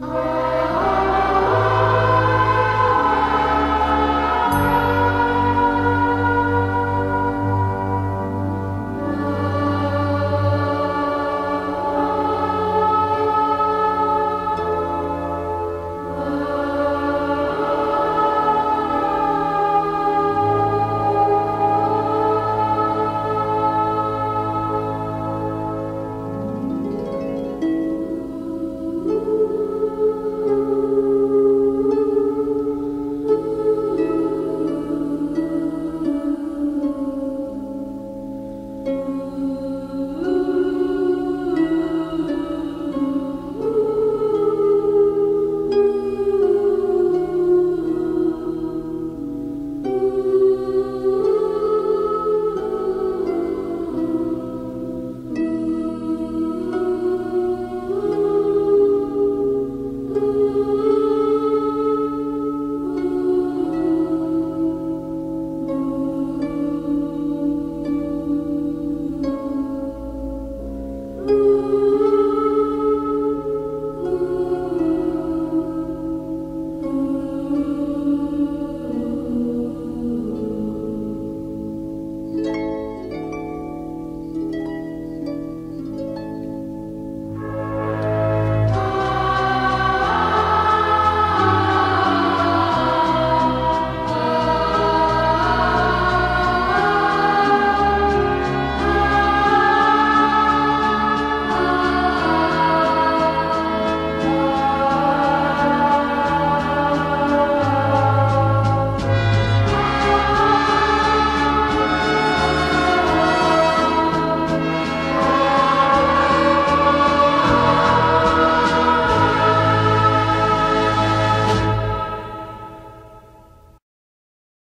Oh. Música